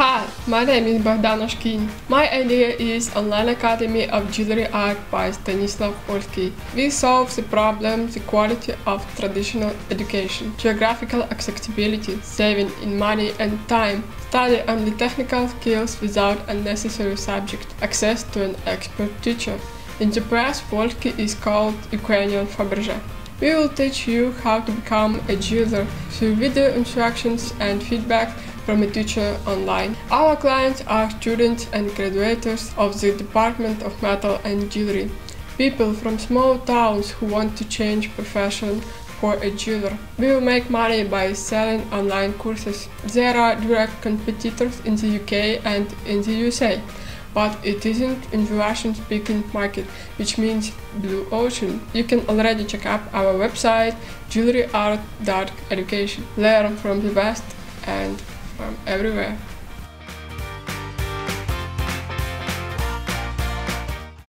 Hi, my name is Bohdana Shkin. My idea is Online Academy of Jewelry Art by Stanislav Polsky. We solve the problem the quality of traditional education, geographical accessibility, saving in money and time, study only technical skills without unnecessary subject, access to an expert teacher. In the press, Polsky is called Ukrainian Fabergé. We will teach you how to become a jeweler through video instructions and feedback from a teacher online. Our clients are students and graduates of the Department of Metal and Jewelry, people from small towns who want to change profession for a jeweler. We will make money by selling online courses. There are direct competitors in the UK and in the USA, but it isn't in the Russian speaking market, which means blue ocean. You can already check up our website jewelryart.education. Learn from the best and from everywhere.